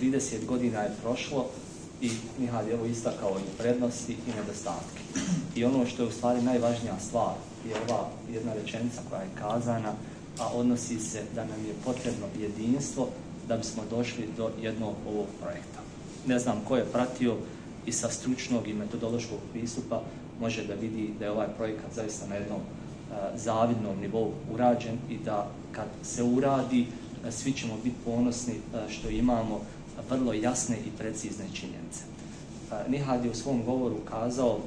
30 godina je prošlo i Mihal je evo istakao i prednosti i nedostatke. I ono što je u stvari najvažnija stvar je ova jedna rečenica koja je kazana, a odnosi se da nam je potrebno jedinstvo da bismo došli do jednog ovog projekta. Ne znam ko je pratio i sa stručnog i metodološkog pristupa može da vidi da je ovaj projekat zaista na jednom uh, zavidnom nivou urađen i da kad se uradi uh, svi ćemo biti ponosni uh, što imamo vrlo jasne i precizne činjenice. Nihad je u svom govoru kazao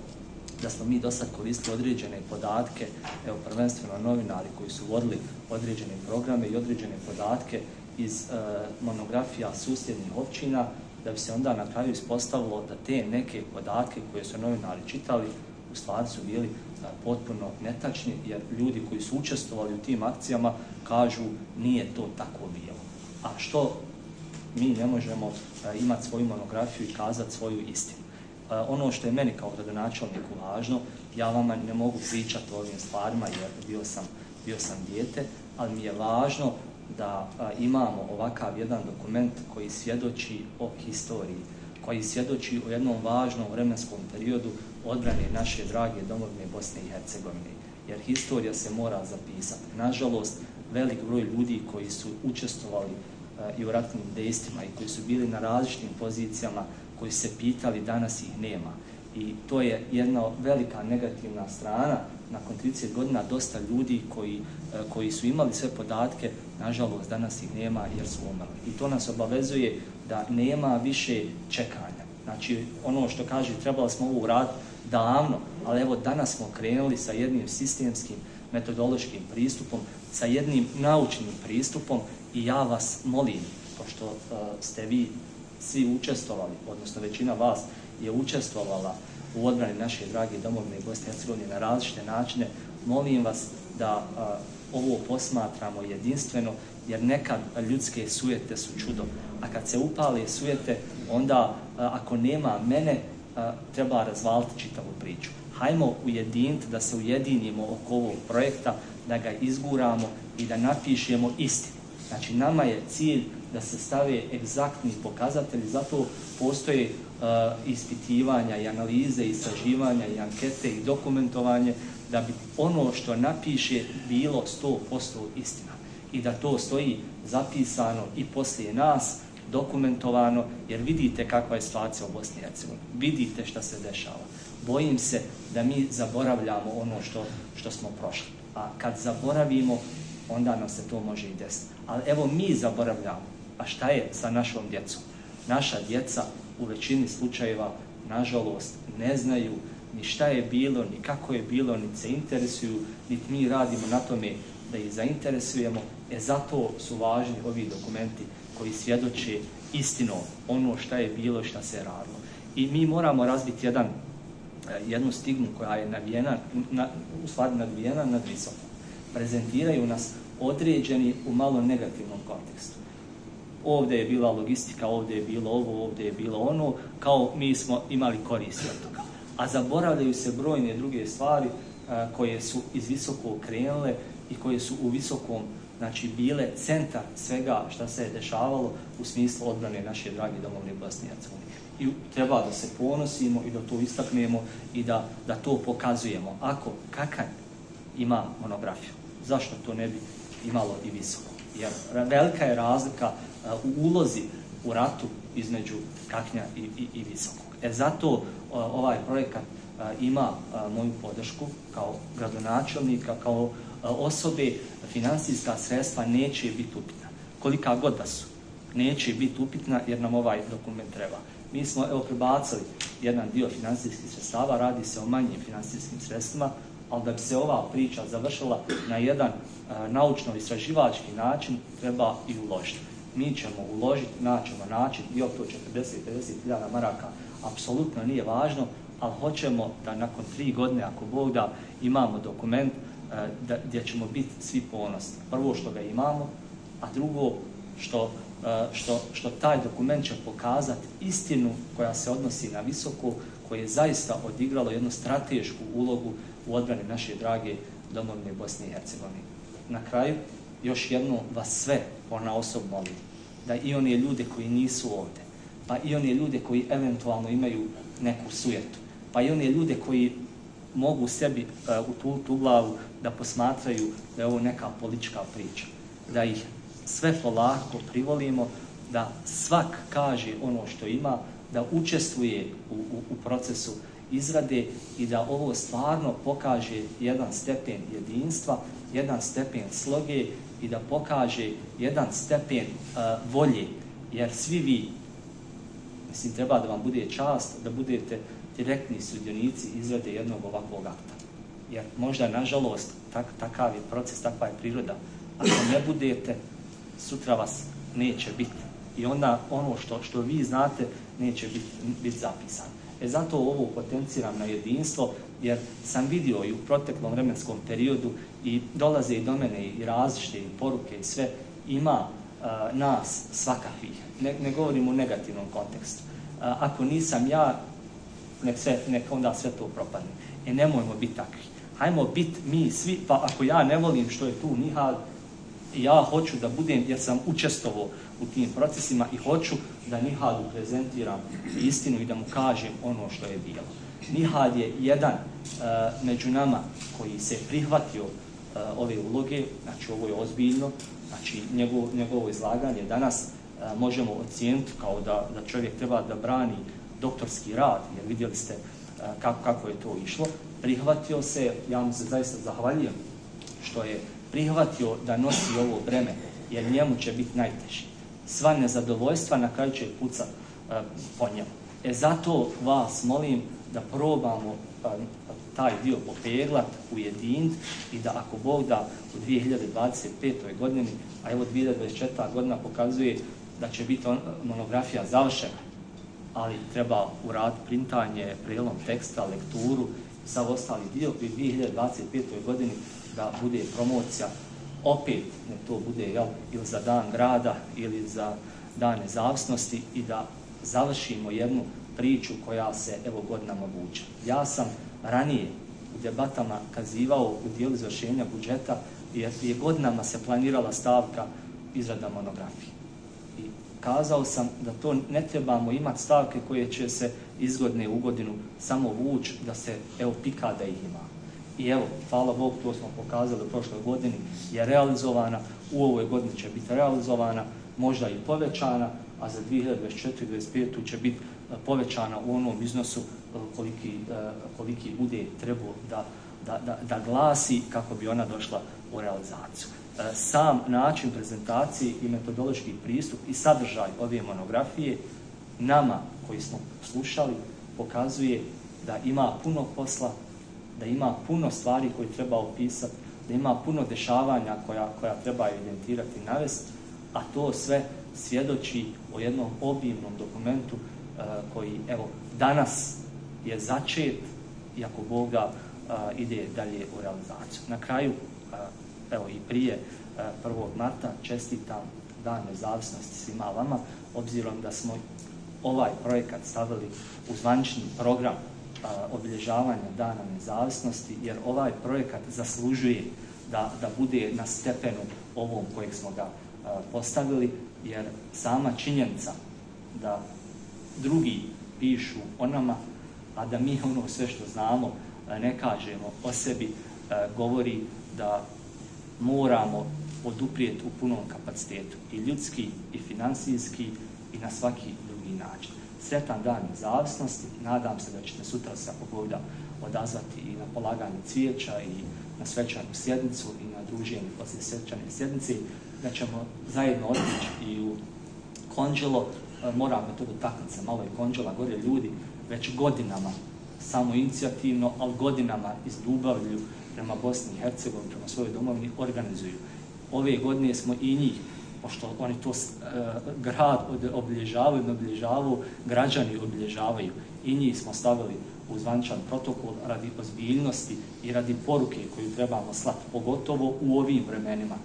da smo mi do sad koristili određene podatke, evo prvenstveno novinari koji su vodili određene programe i određene podatke iz e, monografija susjednih općina, da bi se onda na kraju ispostavilo da te neke podatke koje su novinari čitali u stvari su bili e, potpuno netačni, jer ljudi koji su učestvovali u tim akcijama kažu nije to tako bilo. A što mi ne možemo imati svoju monografiju i kazati svoju istinu? Ono što je meni kao gradonačelniku važno, ja vama ne mogu pričati o ovim stvarima jer bio sam, bio sam dijete, ali mi je važno da imamo ovakav jedan dokument koji svjedoči o historiji, koji svjedoči o jednom važnom vremenskom periodu odbrane naše drage domovine Bosne i Hercegovine. Jer historija se mora zapisati. Nažalost, velik broj ljudi koji su učestvovali E, i u ratnim dejstvima i koji su bili na različitim pozicijama koji se pitali, danas ih nema. I to je jedna velika negativna strana. Nakon 30 godina dosta ljudi koji, e, koji su imali sve podatke, nažalost, danas ih nema jer su umrli. I to nas obavezuje da nema više čekanja. Znači, ono što kaže, trebali smo ovo uraditi davno, ali evo danas smo krenuli sa jednim sistemskim metodološkim pristupom, sa jednim naučnim pristupom i ja vas molim, pošto uh, ste vi svi učestvovali, odnosno većina vas je učestvovala u odbrani naše drage domovine Bosne i Hercegovine na različite načine, molim vas da a, ovo posmatramo jedinstveno, jer nekad ljudske sujete su čudo. A kad se upale sujete, onda a, ako nema mene, a, treba razvaliti čitavu priču. Hajmo ujediniti da se ujedinimo oko ovog projekta, da ga izguramo i da napišemo istinu. Znači, nama je cilj da se stave egzaktni pokazatelji, zato postoje uh, ispitivanja i analize, istraživanja i ankete i dokumentovanje, da bi ono što napiše bilo 100% istina. I da to stoji zapisano i poslije nas, dokumentovano, jer vidite kakva je situacija u Bosni i Hercegovini. Vidite šta se dešava. Bojim se da mi zaboravljamo ono što, što smo prošli. A kad zaboravimo, onda nam se to može i desiti. Ali evo mi zaboravljamo. A šta je sa našom djecom? Naša djeca u većini slučajeva, nažalost, ne znaju ni šta je bilo, ni kako je bilo, ni se interesuju, niti mi radimo na tome da ih zainteresujemo. E zato su važni ovi dokumenti koji svjedoče istino ono šta je bilo i šta se je radilo. I mi moramo razbiti jedan, jednu stigmu koja je navijena, na, u stvari nadvijena nad visokom. Prezentiraju nas određeni u malo negativnom kontekstu. Ovdje je bila logistika, ovdje je bilo ovo, ovdje je bilo ono, kao mi smo imali koristi od toga. A zaboravljaju se brojne druge stvari a, koje su iz visoko krenule i koje su u visokom, znači bile centar svega šta se je dešavalo u smislu odbrane naše drage domovne Bosne i Hercegovine. I treba da se ponosimo i da to istaknemo i da, da to pokazujemo. Ako kakan ima monografiju, zašto to ne bi imalo i visoko. Jer velika je razlika u ulozi u ratu između kaknja i, i, i visokog. E zato uh, ovaj projekat ima moju podršku kao gradonačelnika, kao osobe, finansijska sredstva neće biti upitna. Kolika god da su, neće biti upitna jer nam ovaj dokument treba. Mi smo evo prebacili jedan dio finansijskih sredstava, radi se o manjim finansijskim sredstvima, ali da bi se ova priča završila na jedan naučno-istraživački način, treba i uložiti. Mi ćemo uložiti, naćemo način, i to 40-50 hiljada maraka, apsolutno nije važno, ali hoćemo da nakon tri godine, ako Bog da, imamo dokument e, da, gdje ćemo biti svi ponosni. Prvo što ga imamo, a drugo što, e, što, što taj dokument će pokazati istinu koja se odnosi na visoko, koje je zaista odigralo jednu stratešku ulogu u odbrani naše drage domovine Bosne i Hercegovine. Na kraju, još jedno vas sve ona osob molim, da i one ljude koji nisu ovde, pa i one ljude koji eventualno imaju neku sujetu, pa i one ljude koji mogu sebi uh, u tu glavu da posmatraju da je ovo neka politička priča, da ih sve polako privolimo, da svak kaže ono što ima, da učestvuje u, u, u procesu izrade i da ovo stvarno pokaže jedan stepen jedinstva, jedan stepen sloge i da pokaže jedan stepen uh, volje, jer svi vi, mislim, treba da vam bude čast da budete direktni sudjenici izrade jednog ovakvog akta. Jer možda, nažalost, tak, takav je proces, takva je priroda. Ako ne budete, sutra vas neće biti. I onda ono što, što vi znate neće biti bit zapisano. E zato ovo potenciram na jedinstvo, jer sam vidio i u proteklom vremenskom periodu i dolaze i do mene i različite i poruke i sve, ima uh, nas svakakvih. Ne, ne govorim u negativnom kontekstu. Uh, ako nisam ja, nek, sve, nek onda sve to propadne. E nemojmo biti takvi. Hajmo biti mi svi, pa ako ja ne volim što je tu Nihal, ja hoću da budem, jer sam učestvovao u tim procesima i hoću da Nihadu prezentiram istinu i da mu kažem ono što je bilo. Nihad je jedan uh, među nama koji se prihvatio uh, ove uloge, znači ovo je ozbiljno, znači njegov, njegovo izlaganje danas uh, možemo ocijeniti kao da, da čovjek treba da brani doktorski rad, jer vidjeli ste e, kako, kako je to išlo. Prihvatio se, ja mu se zaista zahvaljujem što je prihvatio da nosi ovo breme, jer njemu će biti najteži. Sva nezadovoljstva na kraju će pucat uh, po njemu. E zato vas molim da probamo e, taj dio popeglat, ujedinit i da ako Bog da u 2025. godini, a evo 2024. godina pokazuje da će biti on, monografija završena, ali treba urad printanje, prijelom teksta, lekturu, sav ostali dio pri 2025. godini da bude promocija opet ne to bude jel, ili za dan grada ili za dan nezavisnosti i da završimo jednu priču koja se evo godinama vuče. Ja sam ranije u debatama kazivao u dijelu izvršenja budžeta jer je godinama se planirala stavka izrada monografije. I kazao sam da to ne trebamo imati stavke koje će se izgodne u godinu samo vući da se evo pika da ih ima. I evo, hvala Bog, to smo pokazali u prošloj godini, je realizovana, u ovoj godini će biti realizovana, možda i povećana, a za 2024-2025 će biti e, povećana u onom iznosu e, koliki, e, koliki bude trebao da, da, da, da glasi kako bi ona došla u realizaciju. E, sam način prezentacije i metodološki pristup i sadržaj ove monografije nama koji smo slušali pokazuje da ima puno posla, da ima puno stvari koje treba opisati, da ima puno dešavanja koja, koja treba evidentirati i navesti, a to sve svjedoči o jednom obimnom dokumentu uh, koji, evo, danas je začet i ako Boga uh, ide dalje u realizaciju. Na kraju, uh, evo i prije e, 1. marta, čestitam dan nezavisnosti svima vama, obzirom da smo ovaj projekat stavili u zvanični program e, obilježavanja dana nezavisnosti, jer ovaj projekat zaslužuje da, da bude na stepenu ovom kojeg smo ga e, postavili, jer sama činjenica da drugi pišu o nama, a da mi ono sve što znamo ne kažemo o sebi, govori da moramo oduprijeti u punom kapacitetu i ljudski, i finansijski, i na svaki drugi način sretan dan nezavisnosti. Nadam se da ćete sutra se pogoda odazvati i na polaganje cvijeća i na svečanu sjednicu i na druženje poslije svečane sjednice, da ćemo zajedno otići i u konđelo, e, moramo moram me to dotaknuti se malo i konđela, gore ljudi već godinama, samo inicijativno, ali godinama iz Dubavlju prema Bosni i Hercegovini, prema svojoj domovini, organizuju. Ove godine smo i njih pošto oni to uh, grad obilježavaju, ne obilježavaju, građani obilježavaju. I njih smo stavili u zvančan protokol radi ozbiljnosti i radi poruke koju trebamo slati, pogotovo u ovim vremenima,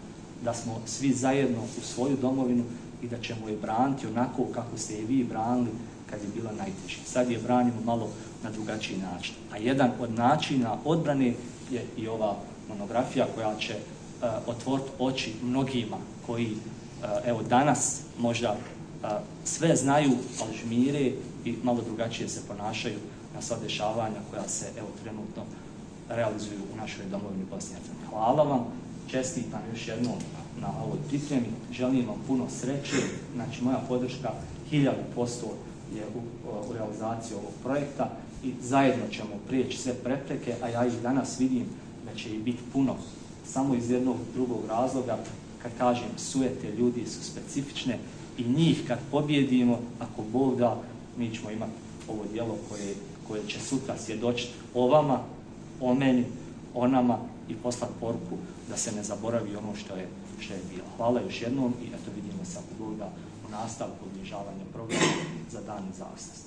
da smo svi zajedno u svoju domovinu i da ćemo je braniti onako kako ste je vi branili kad je bilo najteže. Sad je branimo malo na drugačiji način. A jedan od načina odbrane je i ova monografija koja će e, uh, otvoriti oči mnogima koji uh, evo danas možda e, sve znaju, ali žmire i malo drugačije se ponašaju na sva dešavanja koja se evo trenutno realizuju u našoj domovini Bosni i Hvala vam, čestitam još jednom na ovoj pripremi, želim vam puno sreće, znači moja podrška hiljadu posto je u, u realizaciji ovog projekta i zajedno ćemo prijeći sve prepreke, a ja ih danas vidim da će ih biti puno samo iz jednog drugog razloga, kad kažem sujete ljudi su specifične i njih kad pobjedimo, ako Bog da, mi ćemo imati ovo dijelo koje, koje će sutra svjedočiti o vama, o meni, o nama i poslati poruku da se ne zaboravi ono što je, što je bilo. Hvala još jednom i eto vidimo se ako Bog da u nastavku obližavanja programa za dan nezavisnosti.